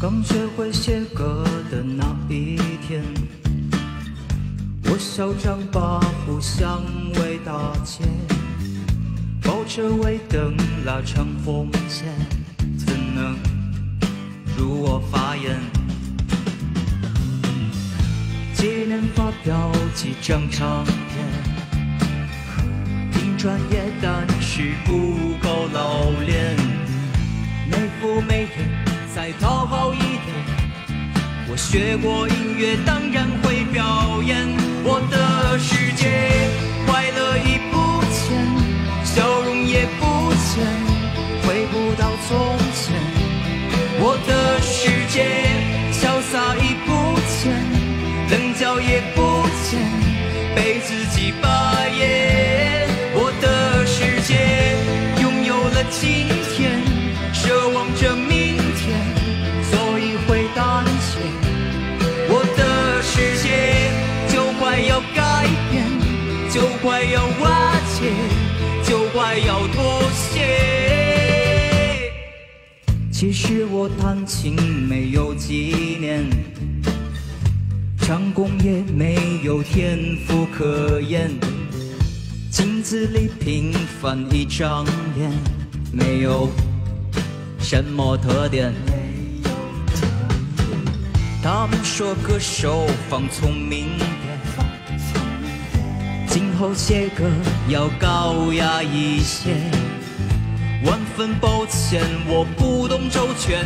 刚学会写歌的那一天，我嚣张把故乡围打劫，豪车尾等拉长红线，怎能入我法眼？发表几张唱片，听专业但是不够老练，没肤没颜再讨好一点。我学过音乐，当然会表演。我的世界快乐已不见，笑容也不见，回不到从被自己拔眼。我的世界拥有了今天，奢望着明天，所以会胆怯。我的世界就快要改变，就快要瓦解，就快要妥协。其实我弹琴没有几年，唱功也没有天赋可言，镜子里平凡一张脸，没有。什么特点。他们说歌手放聪明点，今后写歌要高雅一些。万分抱歉，我不懂周全，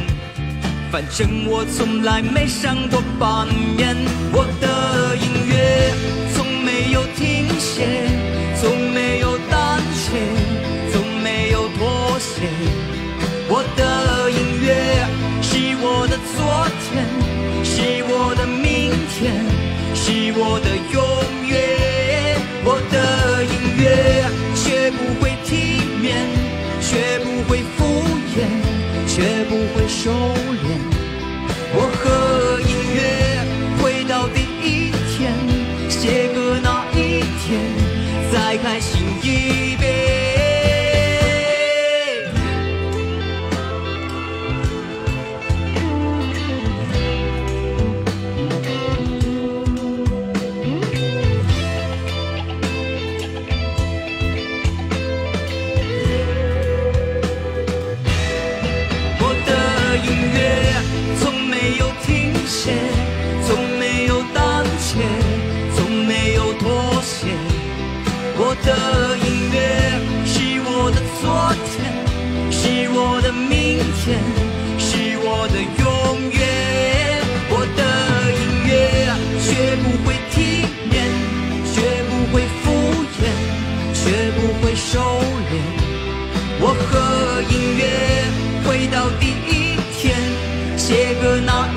反正我从来没上过半年。我的音乐从没有停歇，从没有胆怯，从没有妥协。我的音乐是我的昨天，是我的明天，是我的永远。我的音乐学不会体面，学不会敷衍，学不会收一遍。天是我的永远我的音乐学不会体面学不会敷衍学不会收敛。我和音乐回到第一天写歌那